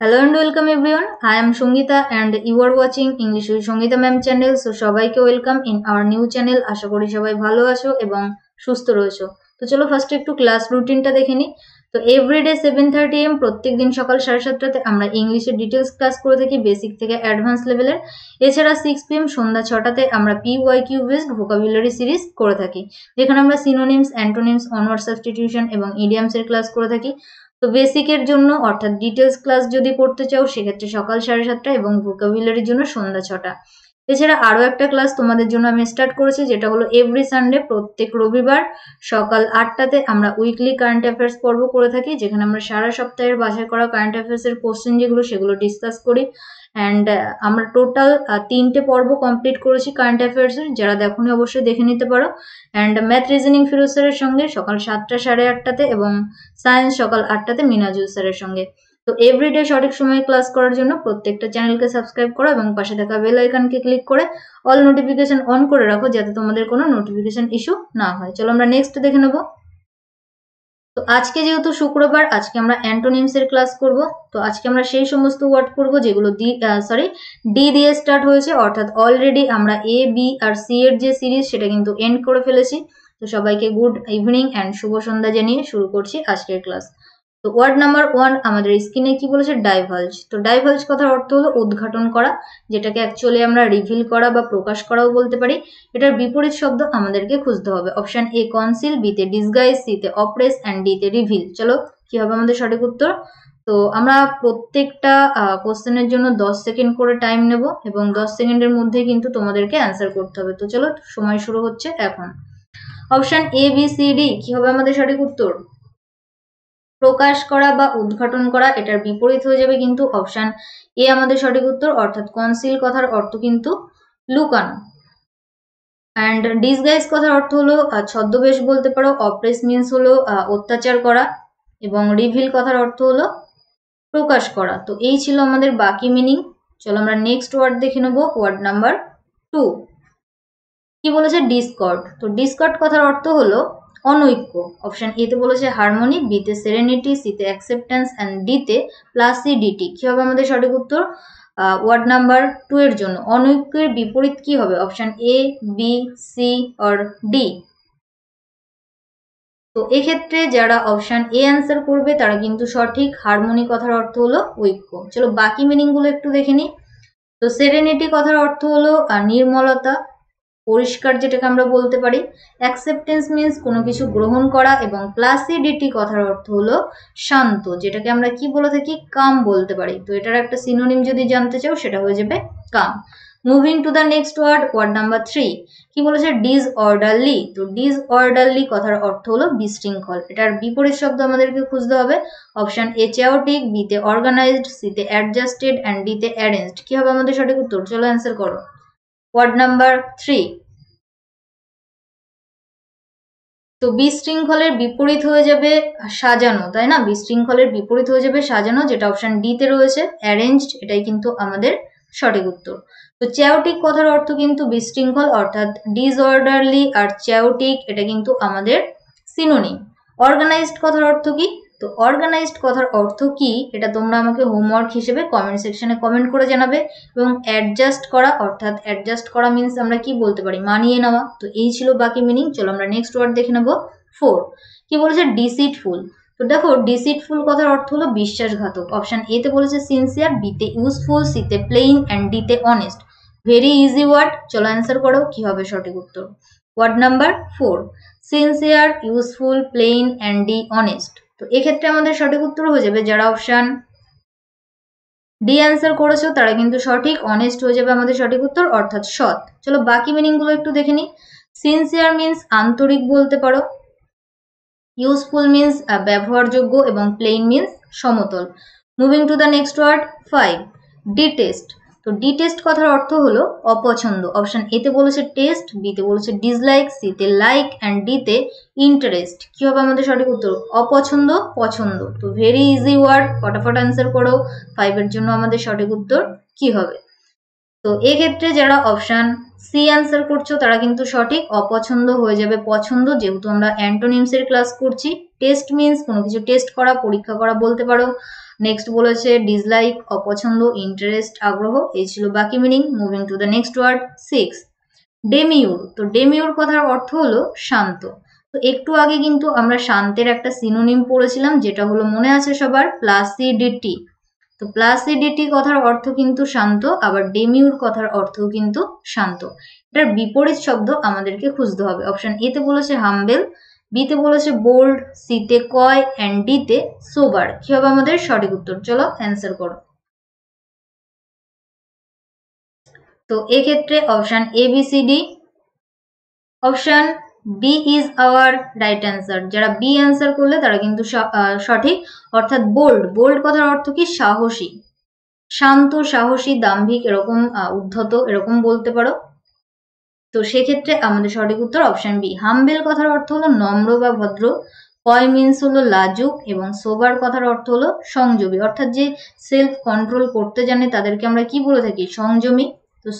Hello and welcome everyone. I am Songita and you are watching English with Songita ma'am channel. So, সবাইকে welcome in our new channel আশা করি সবাই ভালো আছো এবং সুস্থ রয়েছো। তো চলো ফার্স্ট একটু ক্লাস রুটিনটা দেখে নিই তো এভরিডে সেভেন থার্টি এম প্রত্যেক দিন সকাল সাড়ে সাতটাতে আমরা ইংলিশের ডিটেলস ক্লাস করে থাকি বেসিক থেকে অ্যাডভান্স লেভেলের এছাড়া সিক্স পি এম সন্ধ্যা ছটাতে আমরা P Y Q based vocabulary series করে থাকি। যেখানে আমরা সিনোনিমস অ্যান্টোনিমস অনওয়ার্ড সাবস্টিটিউশন এবং ইডিয়ামসের ক্লাস করে থাকি। তো বেসিকের জন্য, অর্থাৎ ডিটেলস ক্লাস যদি করতে চাও, সেক্ষেত্রে সকাল সাড়ে সাতটা এবং ভোকাবুলারির জন্য সন্ধ্যা ছটা। এছাড়া আরও একটা ক্লাস তোমাদের জন্য আমি স্টার্ট করেছি, যেটা হলো এভরি সানডে প্রত্যেক রবিবার সকাল আটটাতে আমরা উইকলি কারেন্ট অ্যাফেয়ার্স পর্ব করে থাকি, যেখানে আমরা সারা সপ্তাহের বাসায় করা কারেন্ট অ্যাফেয়ার্সের কোশ্চেন যেগুলো, সেগুলো ডিসকাস করি। অ্যান্ড আমরা টোটাল তিনটে পর্ব কমপ্লিট করেছি কারেন্ট অ্যাফেয়ার্সের যারা দেখুনি অবশ্যই দেখে নিতে পারো। অ্যান্ড ম্যাথ রিজনিং ফিরোজ সঙ্গে সকাল সাতটা সাড়ে আটটাতে এবং সায়েন্স সকাল আটটাতে মিনাজুল স্যারের সঙ্গে। তো এভরিডে সঠিক সময়ে ক্লাস করার জন্য প্রত্যেকটা চ্যানেলকে সাবস্ক্রাইব করো এবং পাশে থাকা বেল আইকনকে ক্লিক করে অল নোটিফিকেশন অন করে রাখো যাতে তোমাদের কোনো নোটিফিকেশন ইস্যু না হয়। চলো আমরা নেক্সট দেখে নেব। তো আজকে যেহেতু শুক্রবার, আজকে আমরা অ্যান্টোনিমস এর ক্লাস করব। তো আজকে আমরা সেই সমস্ত ওয়ার্ড করব যেগুলো ডি সরি ডি দিয়ে স্টার্ট হয়েছে। অর্থাৎ অলরেডি আমরা এ বি আর সি এর যে সিরিজ সেটা কিন্তু এন্ড করে ফেলেছি। তো সবাইকে গুড ইভিনিং অ্যান্ড শুভ সন্ধ্যা জানিয়ে শুরু করছি আজকের ক্লাস তো ওয়ার্ড নাম্বার ওয়ান আমাদের স্কিনে কি বলেছে? ডাইভালজ। তো ডাইভালজ কথার অর্থ হলো উদ্ঘাটন করা, যেটাকে অ্যাকচুয়ালি আমরা রিভিল করা বা প্রকাশ করাও বলতে পারি। এটার বিপরীত শব্দ আমাদেরকে খুঁজতে হবে। অপশন এ কনসিল বিতে ডিসগাইজ সিতে অপ্রেস অ্যান্ড ডিতে রিভিল চলো, কি হবে আমাদের সঠিক উত্তর? তো আমরা প্রত্যেকটা কোশ্চেনের জন্য দশ সেকেন্ড করে টাইম নেব এবং দশ সেকেন্ডের মধ্যে কিন্তু তোমাদেরকে অ্যান্সার করতে হবে। তো চলো, সময় শুরু হচ্ছে এখন। Option A B C D কি হবে আমাদের সঠিক উত্তর? প্রকাশ করা বা উদ্ঘাটন করা, এটার বিপরীত হয়ে যাবে কিন্তু অপশান এ আমাদের সঠিক উত্তর, অর্থাৎ কনসিল কথার অর্থ কিন্তু লুকানো। অ্যান্ড ডিসগাইজ কথার অর্থ হলো ছদ্মবেশ বলতে পারো অপ্রেস মিন্স হলো অত্যাচার করা, এবং রিভিল কথার অর্থ হলো প্রকাশ করা। তো এই ছিল আমাদের বাকি মিনিং চলো আমরা নেক্সট ওয়ার্ড দেখে নেব ওয়ার্ড নাম্বার টু কি বলেছে? ডিসকর্ড তো ডিসকর্ড কথার অর্থ হলো অনৈক্য। অপশন এতে বলেছে হারমোনি বিতে সেরেনিটি সিতে অ্যাকসেপ্টেন্স অ্যান্ড ডিতে প্লাসিডিটি কি হবে আমাদের সঠিক উত্তর? ওয়ার্ড নাম্বার টু এর জন্য। অনৈক্যের বিপরীত কি হবে? Option A B C or D তো এক্ষেত্রে যারা অপশান এ অ্যান্সার করবে, তারা কিন্তু সঠিক হারমোনি কথার অর্থ হলো ঐক্য। চলো বাকি মিনিংগুলো একটু দেখে নিই। তো সেরেনিটি কথার অর্থ হলো নির্মলতা। পরিষ্কার যেটাকে আমরা বলতে পারি অ্যাকসেপ্টেন্স মিন্স কোনো কিছু গ্রহণ করা এবং প্লাসিডিটি কথার অর্থ হলো শান্ত, যেটাকে আমরা কি বলে থাকি? কাম বলতে পারি। তো এটার একটা সিনোনিম যদি জানতে চাও, সেটা হয়ে যাবে come moving to the next word word number three কি বলেছে? ডিস অর্ডারলি তো ডিস অর্ডারলি কথার অর্থ হলো বিশৃঙ্খল। এটার বিপরীত শব্দ আমাদেরকে খুঁজতে হবে। অপশান এ চ্যাওটিক বিতে অর্গানাইজড সিতে অ্যাডজাস্টেড অ্যান্ড ডিতে অ্যারেঞ্জড কি হবে আমাদের সঠিক উত্তর? চলো অ্যান্সার করো। ওয়ার্ড নাম্বার থ্রি তো বিশৃঙ্খলের বিপরীত হয়ে যাবে সাজানো, তাই না? বিশৃঙ্খলের বিপরীত হয়ে যাবে সাজানো, যেটা অপশন ডি তে রয়েছে অ্যারেঞ্জড এটাই কিন্তু আমাদের সঠিক উত্তর। তো চ্যাওটিক কথার অর্থ কিন্তু বিশৃঙ্খল, অর্থাৎ ডিসঅর্ডারলি আর চ্যাওটিক এটা কিন্তু আমাদের সিনোনিম অর্গানাইজড কথার অর্থ কি? তো অর্গানাইজড কথার অর্থ কি? এটা তোমরা আমাকে হোমওয়ার্ক হিসেবে কমেন্ট সেকশনে কমেন্ট করে জানাবে এবং অ্যাডজাস্ট করা, অর্থাৎ অ্যাডজাস্ট করা মিনস আমরা কি বলতে পারি? মানিয়ে নেওয়া। তো এই ছিল বাকি মিনিং চলো আমরা নেক্সট ওয়ার্ড দেখে নেব। ফোর কি বলেছে? ডিসিটফুল তো দেখো ডিসিটফুল কথার অর্থ হলো বিশ্বাসঘাতক। অপশন এতে বলেছে সিনসিয়ার বিতে ইউজফুল সিতে প্লেইন অ্যান্ড ডিতে অনেস্ট ভেরি ইজি ওয়ার্ড চলো অ্যান্সার করো, কি হবে সঠিক উত্তর? Word number four sincere useful plain and D honest তো এক্ষেত্রে আমাদের সঠিক উত্তর হয়ে যাবে যারা অপশান ডি অ্যান্সার করেছ, তারা কিন্তু সঠিক অনেস্ট হয়ে যাবে আমাদের সঠিক উত্তর, অর্থাৎ সৎ। চলো বাকি মিনিংগুলো একটু দেখে নিই সিনসিয়ার মিন্স আন্তরিক বলতে পারো। ইউজফুল মিন্স ব্যবহারযোগ্য এবং প্লেইন মিন্স সমতল। Moving to the next word five detest তো ডিটেস্ট কথার অর্থ হলো অপছন্দ। অপশন এতে বলেছে টেস্ট বিতে বলেছে ডিসলাইক সিতে লাইক অ্যান্ড ডিতে ইন্টারেস্ট কি হবে আমাদের সঠিক উত্তর? অপছন্দ, পছন্দ। তো ভেরি ইজি ওয়ার্ড ফটাফট অ্যান্সার করো। ফাইভের জন্য আমাদের সঠিক উত্তর কি হবে? তো এক্ষেত্রে যারা অপশান সি অ্যান্সার করছ, তারা কিন্তু সঠিক অপছন্দ হয়ে যাবে। পছন্দ যেহেতু আমরা অ্যান্টোনিমসের ক্লাস করছি। টেস্ট মিনস কোনো কিছু টেস্ট করা, পরীক্ষা করা বলতে পারো। নেক্সট বলেছে ডিসলাইক অপছন্দ ইন্টারেস্ট আগ্রহ, এই ছিল বাকি meaning moving to the next word six demure তো ডেমিউর কথার অর্থ হলো শান্ত। তো একটু আগে কিন্তু আমরা শান্তের একটা সিনোনিম পড়েছিলাম, যেটা হলো মনে আছে সবার প্লাসিডিটি তো প্লাসিডিটি কথার অর্থ কিন্তু শান্ত, আবার ডেমিউর কথার অর্থও কিন্তু শান্ত। এটার বিপরীত শব্দ আমাদেরকে খুঁজতে হবে। অপশন এতে বলেছে হাম্বেল বিতে বলেছে বোল্ড সিতে কয় অ্যান্ড ডিতে সোবার কি হবে আমাদের? সঠিক উত্তর। চলো অ্যান্সার করো। তো এক্ষেত্রে option A B C D option B is our right answer যারা বি অ্যান্সার করলে তারা কিন্তু সঠিক। অর্থাৎ বোল্ড বোল্ড কথার অর্থ কি? সাহসী। শান্ত, সাহসী, দাম্ভিক, এরকম উদ্ধত, এরকম বলতে পারো। তো সেক্ষেত্রে আমাদের সঠিক উত্তর অপশন বি হাম্বেল কথার অর্থ হলো নম্র বা ভদ্র, কয় মিন্স হলো লাজুক এবং সোবার কথার অর্থ হলো সংযমী। অর্থাৎ যে সেলফ কন্ট্রোল করতে জানে তাদেরকে আমরা কি বলে থাকি? সংযমী। তো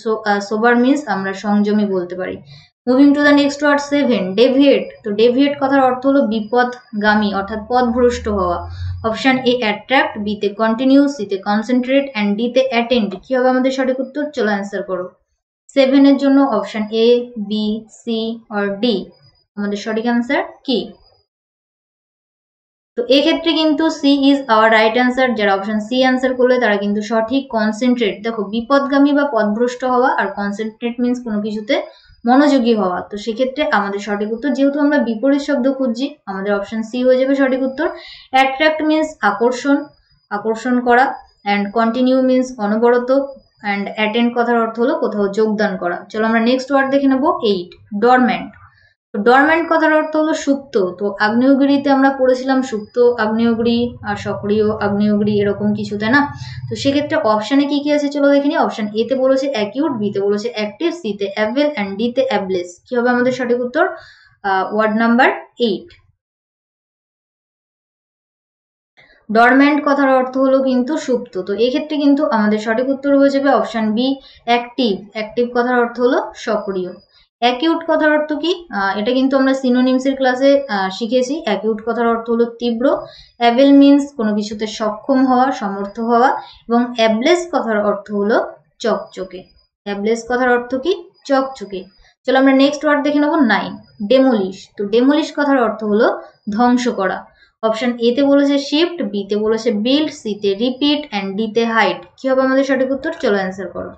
সোবার মিন্স আমরা সংযমী বলতে পারি। Moving to the next word seven deviate তো ডেভিয়েট কথার অর্থ হলো বিপদগামী, অর্থাৎ পথভ্রষ্ট হওয়া। অপশন এ অ্যাট্রাক্ট বিতে কন্টিনিউ সিতে কনসেন্ট্রেট অ্যান্ড ডিতে অ্যাটেন্ড কি হবে আমাদের সঠিক উত্তর? চলো অ্যান্সার করো। সেভেনের জন্য অপশন এ বি সি আর ডি আমাদের সঠিক অ্যান্সার কি? তো এক্ষেত্রে কিন্তু C is our right answer যারা অপশন সি অ্যান্সার করলে তারা কিন্তু সঠিক কনসেন্ট্রেট দেখো বিপদগামী বা পদভ্রষ্ট হওয়া আর কনসেন্ট্রেট মিনস কোনো কিছুতে মনোযোগী হওয়া। তো সেক্ষেত্রে আমাদের সঠিক উত্তর, যেহেতু আমরা বিপরীত শব্দ খুঁজছি, আমাদের অপশন সি হয়ে যাবে সঠিক উত্তর। অ্যাট্রাক্ট মিনস আকর্ষণ আকর্ষণ করা অ্যান্ড কন্টিনিউ মিনস অনবরত। অ্যান্ড অ্যাটেন্ড কথার অর্থ হলো কোথাও যোগদান করা। চলো আমরা নেক্সট ওয়ার্ড দেখে নেব এইট ডরম্যান্ট ডরম্যান্ট কথার অর্থ হলো সুপ্ত। তো আগ্নেয়গিরিতে আমরা পড়েছিলাম সুপ্ত, আগ্নেয়গিরি আর সক্রিয় আগ্নেয়গিরি এরকম কিছু তাই না? তো সেক্ষেত্রে অপশানে কি কি আছে চলো দেখে নিই অপশান এতে বলেছে অ্যাকিউট বিতে বলেছে অ্যাক্টিভ সিতে অ্যাভেল অ্যান্ড ডিতে অ্যাবলেস কি হবে আমাদের সঠিক উত্তর? ওয়ার্ড নাম্বার এইট ডরম্যান্ট কথার অর্থ হলো কিন্তু সুপ্ত। তো এক্ষেত্রে কিন্তু আমাদের সঠিক উত্তর হয়ে যাবে অপশান বি অ্যাক্টিভ অ্যাক্টিভ কথার অর্থ হলো সক্রিয়। অ্যাকিউট কথার অর্থ কি? এটা কিন্তু আমরা সিনোনিমসের ক্লাসে শিখেছি। অ্যাকিউট কথার অর্থ হলো তীব্র। অ্যাবেল মিন্স কোনো কিছুতে সক্ষম হওয়া, সমর্থ হওয়া এবং অ্যাবলেস কথার অর্থ হলো চকচকে। অ্যাবলেস কথার অর্থ কি? চকচকে। চলো আমরা নেক্সট ওয়ার্ড দেখে নেব নাইন ডেমোলিশ তো ডেমোলিশ কথার অর্থ হলো ধ্বংস করা। অপশন এতে বলেছে শিফট বি তে বলেছে বিল্ড সি তে রিপিট অ্যান্ড ডি তে হাইট কি হবে আমাদের সঠিক উত্তর? চলো অ্যান্সার করো।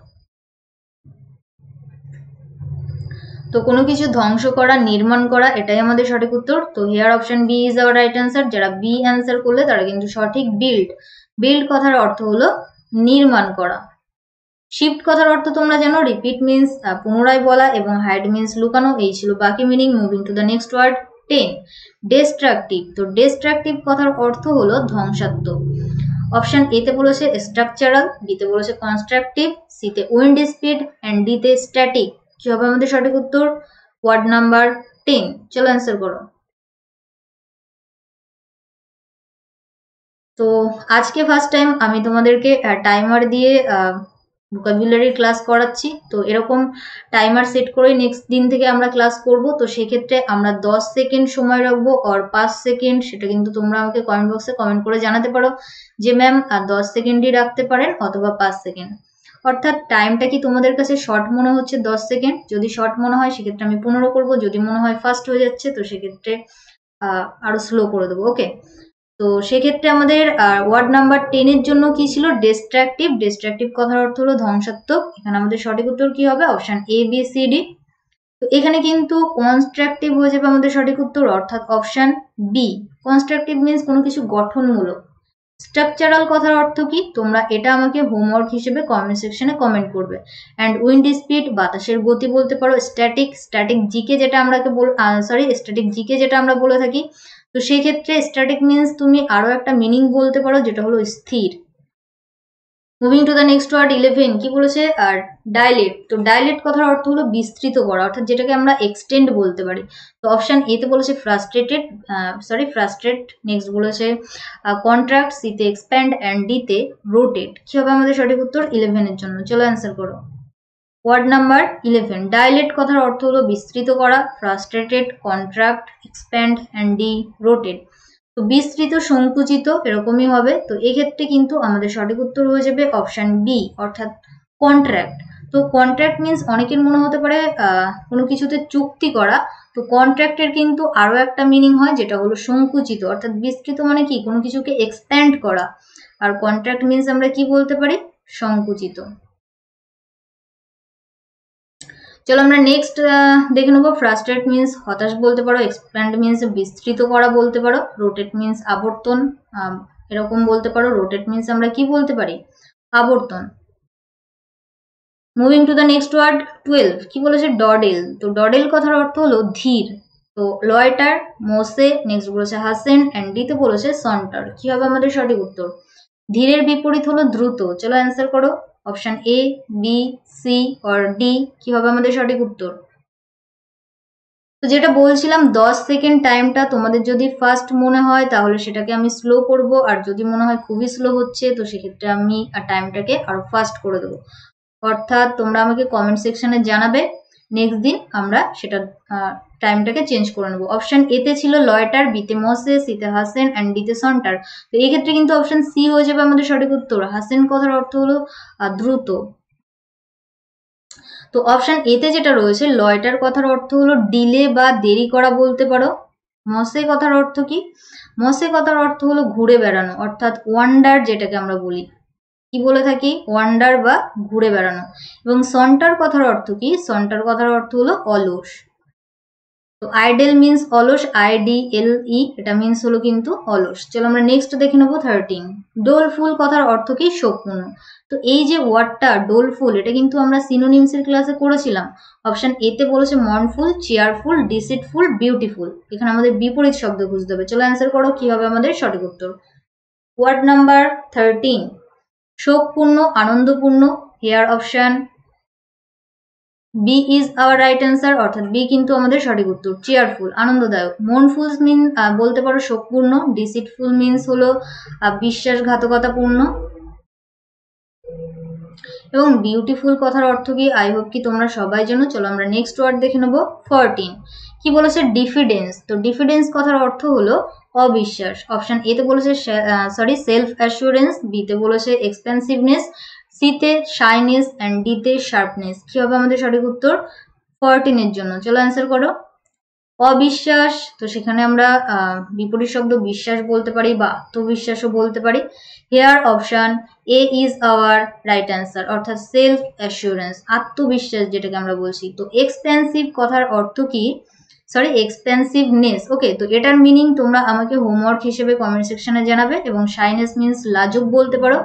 তো কোনো কিছু ধ্বংস করা, নির্মাণ করা, এটাই আমাদের সঠিক উত্তর। তো here option B is our right answer যারা বি অ্যান্সার করলে তারা কিন্তু সঠিক বিল্ড বিল্ড কথার অর্থ হলো নির্মাণ করা। শিফট কথার অর্থ তোমরা জানো রিপিট মিনস পুনরায় বলা এবং হাইড মিনস লুকানো, এই ছিল বাকি meaning moving to the next word ten destructive তো ডেস্ট্রাকটিভ কথার অর্থ হলো ধ্বংসাত্মক। অপশন এতে বলেছে স্ট্রাকচারাল বিতে বলেছে কনস্ট্রাকটিভ সিতে উইন্ড স্পিড অ্যান্ড ডিতে স্ট্যাটিক কি হবে আমাদের সঠিক উত্তর? ওয়ার্ড নাম্বার টেন চলো অ্যান্সার করো। তো আজকে ফার্স্ট টাইম আমি তোমাদেরকে টাইমার দিয়ে ভোকাবুলারি ক্লাস করাচ্ছি। তো এরকম টাইমার সেট করে নেক্সট দিন থেকে আমরা ক্লাস করব। তো সেক্ষেত্রে আমরা দশ সেকেন্ড সময় রাখব আর পাঁচ সেকেন্ড সেটা কিন্তু তোমরা আমাকে কমেন্ট বক্সে কমেন্ট করে জানাতে পারো। যে ম্যাম আর দশ সেকেন্ডই রাখতে পারেন অথবা পাঁচ সেকেন্ড অর্থাৎ টাইমটা কি তোমাদের কাছে শর্ট মনে হচ্ছে? দশ সেকেন্ড যদি শর্ট মনে হয়, সেক্ষেত্রে আমি পনেরো করব। যদি মনে হয় ফাস্ট হয়ে যাচ্ছে, তো সেক্ষেত্রে আরও স্লো করে দেবো। ওকে তো সেক্ষেত্রে আমাদের ওয়ার্ড নাম্বার টেনের জন্য কি ছিল? ডিস্ট্রাকটিভ ডিস্ট্রাকটিভ কথার অর্থ হলো ধ্বংসাত্মক। এখানে আমাদের সঠিক উত্তর কি হবে? Option A B C D তো এখানে কিন্তু কনস্ট্রাকটিভ হয়ে যাবে আমাদের সঠিক উত্তর, অর্থাৎ অপশন বি কনস্ট্রাকটিভ মিনস কোনো কিছু গঠনমূলক। স্ট্রাকচারাল কথার অর্থ কি? তোমরা এটা আমাকে হোমওয়ার্ক হিসেবে কমেন্ট সেকশনে কমেন্ট করবে। অ্যান্ড উইন্ড স্পিড বাতাসের গতি বলতে পারো স্ট্যাটিক স্ট্যাটিক জিকে যেটা আমরা সরি স্ট্যাটিক জিকে যেটা আমরা বলে থাকি। তো সেই ক্ষেত্রে স্ট্যাটিক মিনস তুমি আরও একটা মিনিং বলতে পারো, যেটা হলো স্থির। Moving to the next word eleven কি বলেছে? আর ডাইলেট তো ডাইলেট কথার অর্থ হলো বিস্তৃত করা, অর্থাৎ যেটাকে আমরা এক্সটেন্ড বলতে পারি। তো অপশান এতে বলেছে ফ্রাস্ট্রেটেড সরি ফ্রাস্ট্রেট নেক্সট বলেছে কন্ট্রাক্ট সিতে এক্সপ্যান্ড অ্যান্ড ডিতে রোটেট কি হবে আমাদের সঠিক উত্তর? ইলেভেনের জন্য। চলো অ্যান্সার করো। ওয়ার্ড নাম্বার ইলেভেন ডাইলেট কথার অর্থ হলো বিস্তৃত করা frustrated contract expand and D rotate তো বিস্তৃত, সংকুচিত এরকমই হবে। তো এক্ষেত্রে কিন্তু আমাদের সঠিক উত্তর হয়ে যাবে অপশান বি অর্থাৎ কন্ট্রাক্ট তো কন্ট্রাক্ট মিন্স অনেকের মনে হতে পারে কোনো কিছুতে চুক্তি করা। তো কন্ট্রাক্টের কিন্তু আরও একটা মিনিং হয়, যেটা হলো সংকুচিত। অর্থাৎ বিস্তৃত মানে কি? কোনো কিছুকে এক্সপ্যান্ড করা। আর কন্ট্রাক্ট মিন্স আমরা কি বলতে পারি? সংকুচিত। চলো আমরা নেক্সট দেখে নেব। ফ্রাস্ট্রেট মিন্স হতাশ বলতে পারো এক্সপ্যান্ড মিন্স বিস্তৃত করা বলতে পারো রোটেট মিন্স আবর্তন এরকম বলতে পারো। রোটেট মিন্স আমরা কি বলতে পারি? আবর্তন। Moving to the next word twelve কি বলেছে? ডডেল তো ডডেল কথার অর্থ হলো ধীর। তো লয়টার, মোসে নেক্সট বলেছে হাসেন অ্যান্ড ডিতে বলেছে সন্টার। কি হবে আমাদের সঠিক উত্তর? ধীরের বিপরীত হলো দ্রুত। চলো অ্যান্সার করো। Option A, B, C or D, কি হবে আমাদের সঠিক উত্তর? তো যেটা বলছিলাম, দশ সেকেন্ড টাইমটা তোমাদের যদি ফার্স্ট মনে হয়, তাহলে সেটাকে আমি স্লো করব, আর যদি মনে হয় খুবই স্লো হচ্ছে, তো সেক্ষেত্রে আমি টাইমটাকে আরও ফাস্ট করে দেবো। অর্থাৎ তোমরা আমাকে কমেন্ট সেকশনে জানাবে নেক্সট দিন আমরা সেটা টাইমটাকে চেঞ্জ করে নেব। অপশন এতে ছিল লয়টার, বিতে মসে সিতে হাসেন অ্যান্ড ডিতে সন্টার। তো এই ক্ষেত্রে কিন্তু অপশন সি হয়ে যাবে আমাদের সঠিক উত্তর। হাসেন কথার অর্থ হলো দ্রুত। তো অপশন এতে যেটা রয়েছে, লয়টার কথার অর্থ হলো, ডিলে বা দেরি করা বলতে পারো। মসে কথার অর্থ কি? মসে কথার অর্থ হলো, ঘুরে বেড়ানো। অর্থাৎ ওয়ান্ডার যেটাকে আমরা বলি। কি বলে থাকি? ওয়ান্ডার বা ঘুরে বেড়ানো। এবং সন্টার কথার অর্থ কি? সন্টার কথার অর্থ হলো অলস। তো আইডেল মিনস অলস আই ডি এল ই এটা মিনস হলো কিন্তু অলস। চলো আমরা নেক্সট দেখে নেব থার্টিন ডোলফুল কথার অর্থ কি? শোকপূর্ণ তো এই যে ওয়ার্ডটা ডোলফুল এটা কিন্তু আমরা সিনোনিমসের ক্লাসে করেছিলাম। অপশন এতে বলেছে মনফুল চেয়ারফুল ডিসিটফুল বিউটিফুল এখানে আমাদের বিপরীত শব্দ খুঁজতে হবে। চলো অ্যান্সার করো, কি হবে আমাদের সঠিক উত্তর। ওয়ার্ড নাম্বার থার্টিন শোকপূর্ণ, আনন্দপূর্ণ here option B is our right answer অর্থাৎ বি কিন্তু আমাদের সঠিক উত্তর। চেয়ারফুল আনন্দদায়ক। মনফুল মিন বলতে পারো শোকপূর্ণ। ডিসিটফুল মিনস হলো বিশ্বাসঘাতকতাপূর্ণ। এবং বিউটিফুল কথার অর্থ কি? আই হোপ কি তোমরা সবাই জানো। চলো আমরা নেক্সট ওয়ার্ড দেখে নেব। ফরটিন কি বলেছে? ডিফিডেন্স তো ডিফিডেন্স কথার অর্থ হলো, অবিশ্বাস। অপশন এতে বলেছে সরি সেলফ অ্যাসুরেন্স বিতে বলেছে এক্সপেন্সিভনেস সিতে শাইনেস অ্যান্ড ডিতে শার্পনেস কি হবে আমাদের সঠিক উত্তর? ফরটিনের জন্য। চলো অ্যান্সার করো। অবিশ্বাস, তো সেখানে আমরা বিপরীত শব্দ বিশ্বাস বলতে পারি বা আত্মবিশ্বাসও বলতে পারি। Here option A is our right answer অর্থাৎ সেলফ অ্যাসুরেন্স আত্মবিশ্বাস যেটাকে আমরা বলছি। তো এক্সপেন্সিভ কথার অর্থ কি? সরি এক্সপেন্সিভনেস ওকে তো এটার মিনিং তোমরা আমাকে হোমওয়ার্ক হিসেবে কমেন্ট সেকশনে জানাবে এবং শাইনেস মিন্স লাজুক বলতে পারো।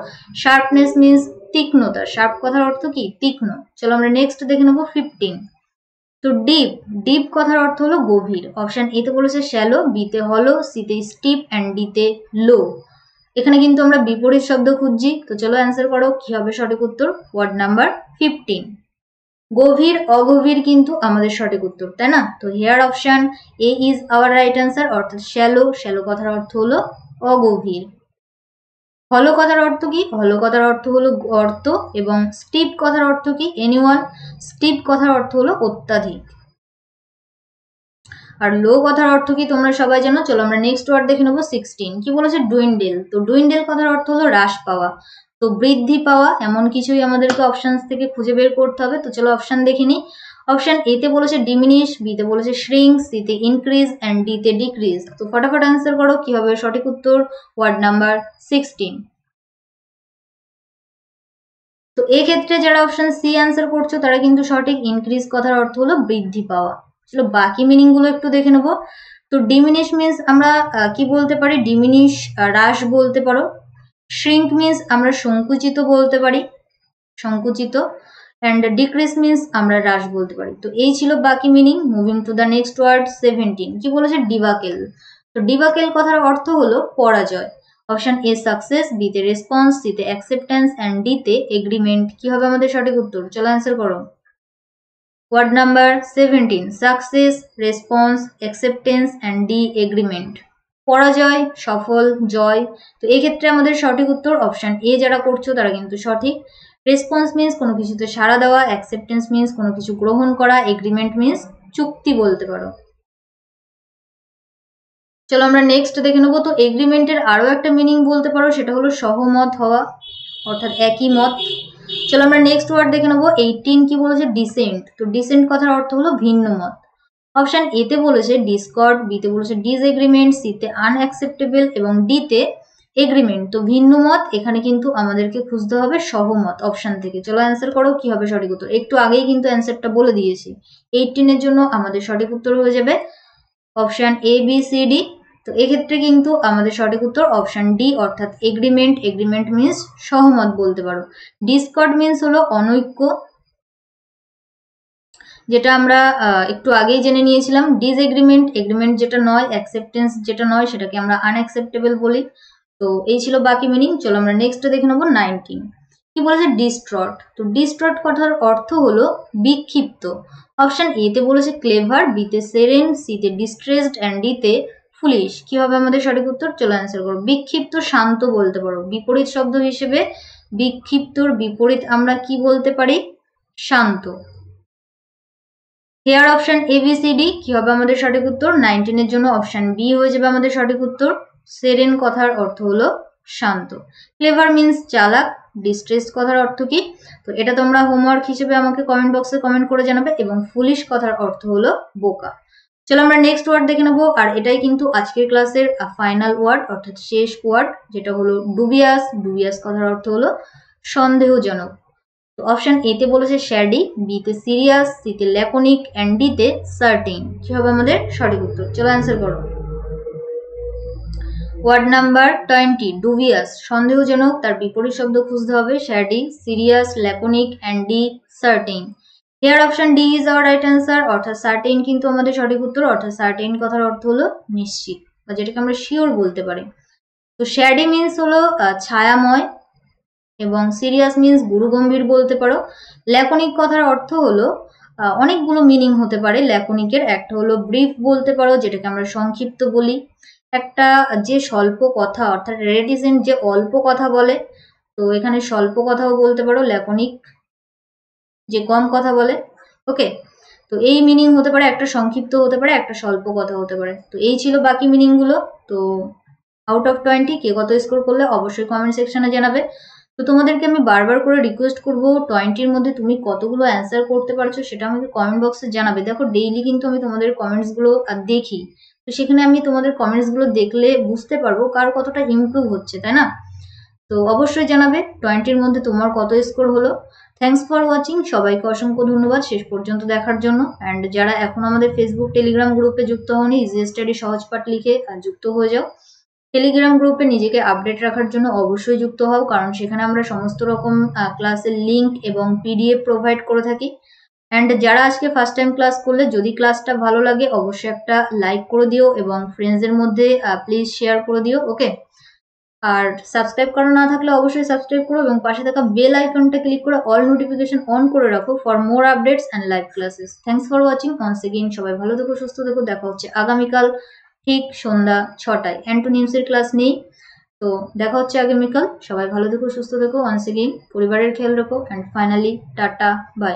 শার্পনেস মিনস তীক্ষ্ণতা শার্প কথার অর্থ কি? তীক্ষ্ণ। চলো আমরা নেক্সট দেখে নেব ফিফটিন তো ডিপ ডিপ কথার অর্থ হলো গভীর। অপশন এতে বলেছে শ্যালো বিতে হলো সিতে স্টিপ অ্যান্ড ডিতে লো এখানে কিন্তু আমরা বিপরীত শব্দ খুঁজছি। তো চলো অ্যান্সার করো, কি হবে সঠিক উত্তর? ওয়ার্ড নাম্বার ফিফটিন গভীর, অগভীর কিন্তু আমাদের সঠিক উত্তর, তাই না? তো here option A is our right answer অর্থাৎ শ্যালো শ্যালো কথার অর্থ হলো অগভীর। হলো কথার অর্থ কি? হলো কথার অর্থ হলো গর্ত এবং স্টিপ কথার অর্থ কি? এনিওয়ান স্টিপ কথার অর্থ হলো অত্যাধিক। আর লো কথার অর্থ কি? তোমরা সবাই জানো। চলো আমরা নেক্সট ওয়ার্ড দেখে নেব সিক্সটিন কি বলেছে? ডুইন্ডেল তো ডুইন্ডেল কথার অর্থ হলো হ্রাস পাওয়া। তো বৃদ্ধি পাওয়া, এমন কিছুই আমাদেরকে অপশানস থেকে খুঁজে বের করতে হবে। তো চলো অপশান দেখে নিই। অপশান এতে বলেছে ডিমিনিশ বিতে বলেছে শ্রিঙ্ক সিতে ইনক্রিজ অ্যান্ড ডিতে ডিক্রিজ তো ফটাফট অ্যান্সার করো, কি হবে সঠিক উত্তর? ওয়ার্ড নাম্বার সিক্সটিন তো এক্ষেত্রে যারা অপশন সি অ্যান্সার করছ, তারা কিন্তু সঠিক ইনক্রিজ কথার অর্থ হলো বৃদ্ধি পাওয়া। চলো বাকি মিনিংগুলো একটু দেখে নেব। তো ডিমিনিশ মিনস আমরা কি বলতে পারি? ডিমিনিশ হ্রাস বলতে পারো। শ্রিঙ্ক মিনস আমরা সংকুচিত বলতে পারি। সংকুচিত। অ্যান্ড ডিক্রিস মিনস আমরা হ্রাস বলতে পারি। তো এই ছিল বাকি meaning moving to the next word seventeen কি বলেছে? ডিবাকেল তো ডিবাকেল কথার অর্থ হলো পরাজয়। অপশন এ সাকসেস বিতে রেসপন্স সিতে অ্যাকসেপ্টেন্স অ্যান্ড ডিতে এগ্রিমেন্ট কি হবে আমাদের সঠিক উত্তর? চলো অ্যান্সার করো। Word number seventeen success response acceptance and D agreement পরাজয়, সফল, জয়। তো এক্ষেত্রে আমাদের সঠিক উত্তর অপশান এ যারা করছ তারা কিন্তু সঠিক। রেসপন্স মিন্স কোনো কিছুতে সাড়া দেওয়া অ্যাকসেপ্টেন্স মিন্স কোনো কিছু গ্রহণ করা এগ্রিমেন্ট মিন্স চুক্তি বলতে পারো। চলো আমরা নেক্সট দেখে নেব। তো এগ্রিমেন্টের আরও একটা মিনিং বলতে পারো, সেটা হলো সহমত হওয়া, অর্থাৎ একই মত। চলো আমরা নেক্সট ওয়ার্ড দেখে নেব। এইটিন কি বলেছে? ডিসেন্ট তো ডিসেন্ট কথার অর্থ হলো ভিন্ন মত। অপশান এতে বলেছে ডিসকর্ড বিতে বলেছে ডিসএগ্রিমেন্ট সিতে আনঅ্যাকসেপ্টেবল এবং ডিতে এগ্রিমেন্ট। তো ভিন্ন মত, এখানে কিন্তু আমাদেরকে খুঁজতে হবে সহমত অপশান থেকে। চলো অ্যান্সার করো, কি হবে সঠিক উত্তর? একটু আগেই কিন্তু অ্যান্সারটা বলে দিয়েছি। এইটিনের জন্য আমাদের সঠিক উত্তর হয়ে যাবে option A B C D তো এক্ষেত্রে কিন্তু আমাদের সঠিক উত্তর অপশান ডি অর্থাৎ এগ্রিমেন্ট এগ্রিমেন্ট মিনস সহমত বলতে পারো। ডিসকর্ড মিনস হলো অনৈক্য, যেটা আমরা একটু আগেই জেনে নিয়েছিলাম। ডিস এগ্রিমেন্ট এগ্রিমেন্ট যেটা নয় অ্যাকসেপ্টেন্স যেটা নয়, সেটাকে আমরা আনঅ্যাকসেপ্টেবল বলি। তো এই ছিল বাকি মিনিং চলো আমরা নেক্সট দেখে নেব নাইনটিন কি বলেছে? ডিস্ট্রট তো ডিস্ট্রট কথার অর্থ হলো বিক্ষিপ্ত। অপশন এতে বলেছে ক্লেভার বিতে সেরেন সিতে ডিস্ট্রেসড অ্যান্ড ডিতে ফুলিশ কি হবে আমাদের সঠিক উত্তর? চলো অ্যান্সার করো। বিক্ষিপ্ত, শান্ত বলতে পারো। বিপরীত শব্দ হিসেবে বিক্ষিপ্তর বিপরীত আমরা কি বলতে পারি? শান্ত। হেয়ার অপশন এবিসিডি কি হবে আমাদের সঠিক উত্তর? নাইনটিনের জন্য অপশন বি হয়ে যাবে আমাদের সঠিক উত্তর। সেরেন কথার অর্থ হলো শান্ত। ক্লেভার মিন্স চালাক ডিস্ট্রেস কথার অর্থ কি? তো এটা তোমরা হোমওয়ার্ক হিসেবে আমাকে কমেন্ট বক্সে কমেন্ট করে জানাবে এবং ফুলিশ কথার অর্থ হলো বোকা। চলো আমরা নেক্সট ওয়ার্ড দেখে নেব, আর এটাই কিন্তু আজকের ক্লাসের ফাইনাল ওয়ার্ড অর্থাৎ শেষ ওয়ার্ড যেটা হলো ডুবিয়াস ডুবিয়াস কথার অর্থ হলো সন্দেহজনক। তো অপশন এতে বলেছে শ্যাডি বিতে সিরিয়াস সিতে ল্যাকনিক অ্যান্ড ডিতে সার্টিন কি হবে আমাদের সঠিক উত্তর। চলো অ্যান্সার করো। ওয়ার্ড নাম্বার টোয়েন্টি ডুবিয়াস সন্দেহজনক, তার বিপরীত শব্দ খুঁজতে হবে shady serious laconic and D certain here option D is our right answer অর্থাৎ সার্টেন কিন্তু আমাদের সঠিক উত্তর, অর্থাৎ সার্টেন কথার অর্থ হলো নিশ্চিত, বা যেটাকে আমরা শিওর বলতে পারি। তো শ্যাডি মিন্স হলো ছায়াময়, এবং সিরিয়াস মিন্স গুরুগম্ভীর বলতে পারো। ল্যাকনিক কথার অর্থ হলো অনেকগুলো মিনিং হতে পারে ল্যাকনিকের একটা হলো ব্রিফ বলতে পারো, যেটাকে আমরা সংক্ষিপ্ত বলি। একটা যে স্বল্প কথা, অর্থাৎ রেডিসেন্ট যে অল্প কথা বলে, তো এখানে স্বল্প কথাও বলতে পারো, ল্যাকনিক যে কম কথা বলে, ওকে? তো এই মিনিং হতে পারে, একটা সংক্ষিপ্ত হতে পারে, একটা স্বল্প কথা হতে পারে। তো এই ছিল বাকি মিনিংগুলো তো আউট অফ টোয়েন্টি কে কত স্কোর করলে অবশ্যই কমেন্ট সেকশনে জানাবে। তো তোমাদেরকে আমি বারবার করে রিকোয়েস্ট করব টোয়েন্টির মধ্যে তুমি কতগুলো অ্যান্সার করতে পারছ, সেটা আমাকে কমেন্ট বক্সে জানাবে। দেখো ডেইলি কিন্তু আমি তোমাদের কমেন্টসগুলো দেখি। তো সেখানে আমি তোমাদের কমেন্টসগুলো দেখলে বুঝতে পারব কার কতটা ইমপ্রুভ হচ্ছে, তাই না? তো অবশ্যই জানাবে টোয়েন্টির মধ্যে তোমার কত স্কোর হলো। থ্যাংকস ফর ওয়াচিং সবাইকে অসংখ্য ধন্যবাদ শেষ পর্যন্ত দেখার জন্য। অ্যান্ড যারা এখন আমাদের ফেসবুক টেলিগ্রাম গ্রুপে যুক্ত হয়নি ইজি স্টাডি সহজ সহজপাঠ লিখে যুক্ত হয়ে যাও। টেলিগ্রাম গ্রুপে নিজেকে আপডেট রাখার জন্য অবশ্যই যুক্ত হও, কারণ সেখানে আমরা সমস্ত রকম ক্লাসের লিঙ্ক এবং পিডিএফ প্রোভাইড করে থাকি। অ্যান্ড যারা আজকে ফার্স্ট টাইম ক্লাস করলে, যদি ক্লাসটা ভালো লাগে, অবশ্যই একটা লাইক করে দিও এবং ফ্রেন্ডসদের মধ্যে প্লিজ শেয়ার করে দিও ওকে আর সাবস্ক্রাইব করা না থাকলে অবশ্যই সাবস্ক্রাইব করো এবং পাশে থাকা বেল আইকনটা ক্লিক করে অল নোটিফিকেশন অন করে রাখো for more updates and live classes thanks for watching once again সবাই ভালো থেকো, সুস্থ থেকো। দেখা হচ্ছে আগামীকাল ঠিক সন্ধ্যা ছটায়। অ্যান্টোনিমসের ক্লাস নেই। তো দেখা হচ্ছে আগামীকাল। সবাই ভালো থেকো, সুস্থ থেকো। অনস এগেইন পরিবারের খেয়াল রাখো। And finally tata bye